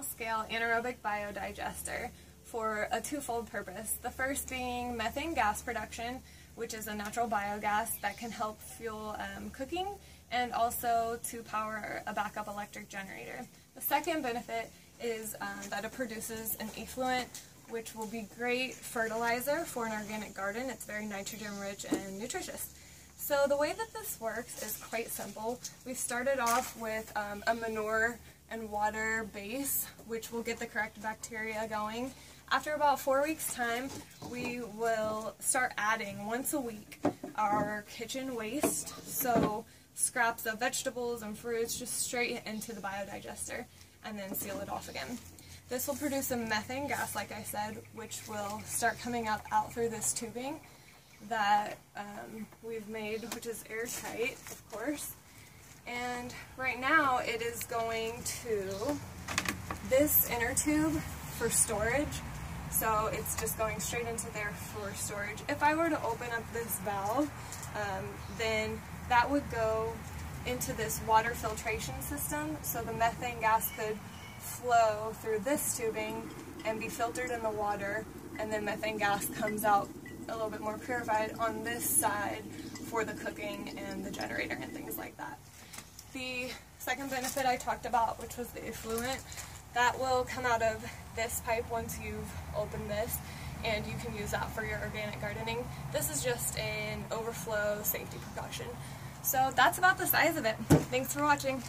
small-scale anaerobic biodigester for a twofold purpose. The first being methane gas production, which is a natural biogas that can help fuel um, cooking and also to power a backup electric generator. The second benefit is um, that it produces an effluent which will be great fertilizer for an organic garden. It's very nitrogen rich and nutritious. So the way that this works is quite simple. We've started off with um, a manure and water base, which will get the correct bacteria going. After about four weeks time, we will start adding once a week our kitchen waste, so scraps of vegetables and fruits just straight into the biodigester and then seal it off again. This will produce a methane gas, like I said, which will start coming up out through this tubing that um, we've made, which is airtight, of course. And right now it is going to this inner tube for storage. So it's just going straight into there for storage. If I were to open up this valve, um, then that would go into this water filtration system. So the methane gas could flow through this tubing and be filtered in the water and then methane gas comes out a little bit more purified on this side for the cooking and the generator and things like that. The second benefit I talked about, which was the effluent, that will come out of this pipe once you've opened this and you can use that for your organic gardening. This is just an overflow safety precaution. So that's about the size of it. Thanks for watching.